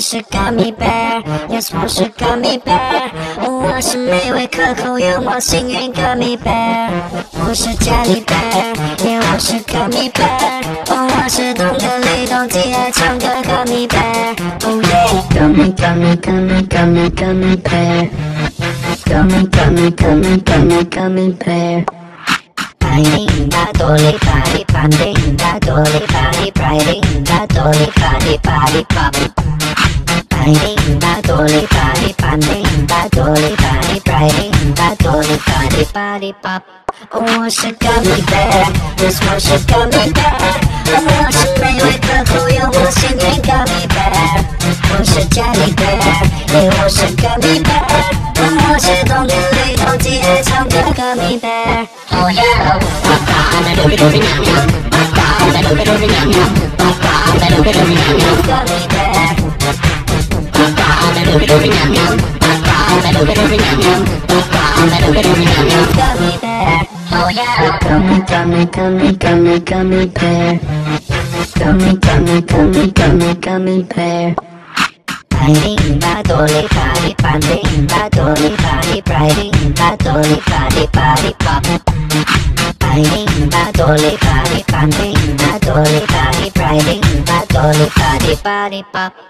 wash a gummy bear, yes, wash a gummy bear. Oh, wash me with cocoa, you must a gummy bear. Wash a jelly a gummy bear. Oh, wash a dongle, bear. Oh, yeah, gummy, gummy, gummy, gummy, bear. Gummy, gummy, gummy, gummy, gummy bear. Brightinda dolly party, pantinda dolly party, brightinda dolly party, party, party. இந்த தோலி பாடி பந்து இந்த தோலி பாடி பிராடி இந்த தோலி பாடி பாடி பாப் want you got me bad, this one she got me bad. I want you play with the boy, I want you ain't got me bad. Want you got me bad, you want you got me bad. I want you don't get it, don't get it, don't got me bad. Oh yeah, my God, I do it, do it, yum yum. My God, I do it, do it, yum yum. My God, I do it, do it, yum yum. Got me bad.，Gummy Bear。Oh yeah. Gummy, gummy, gummy, gummy, gummy bear. Gummy, gummy, gummy, gummy, gummy bear. Riding the dolly party, panding the dolly party, riding the dolly party, party pop. Riding the dolly party, panding the dolly party, riding the dolly party, party pop.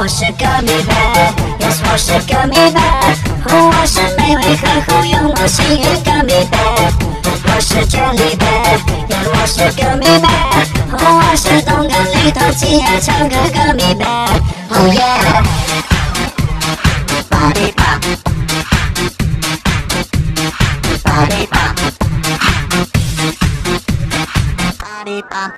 我是歌迷呗我是歌迷呗，我是贝贝和胡勇的幸运歌迷呗，我是真理呗，Yes 我是歌迷呗，我是动感里头第一强的歌迷呗，Oh yeah！Body pump，body pump，body pump。